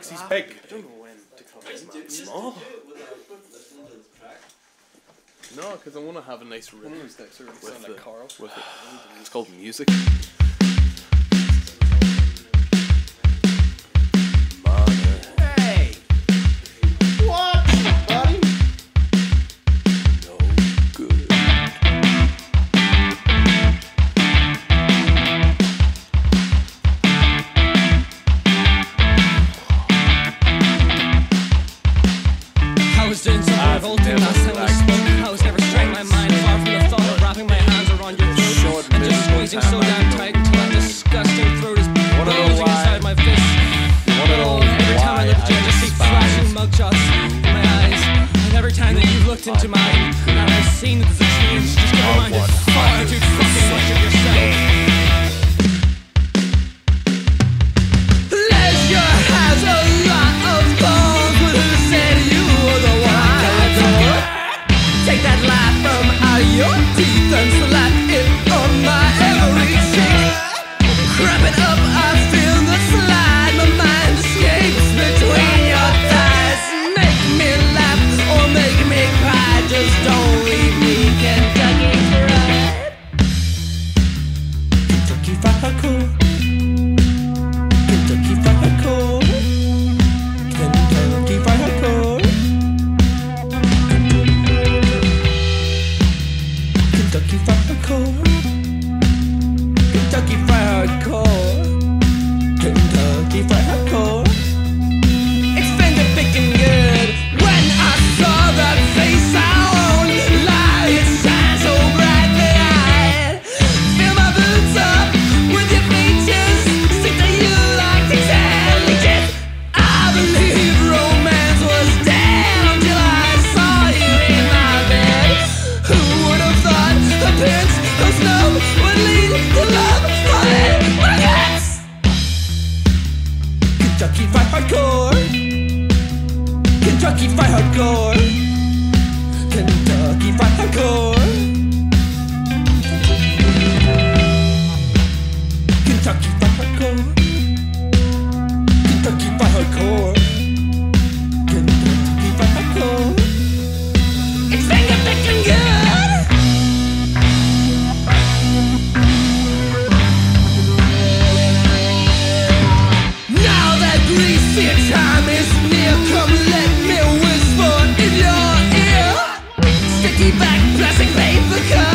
Dixie's Pig. I don't know when to come in, man. Oh. No, because I want to have a nice One rhythm of those things are gonna with sound the, Carl. with it. It's called music. Squeezing so damn tight until that disgusting throat is bulging inside my fist. You wanna know every time I look at you, I just see flashing mugshots in my eyes. And every time that you've looked into mine, and I've seen that there's a change, just Crap it up, Kentucky Fried Hardcore. Kentucky Fried Hardcore. 50 back plastic paper cup.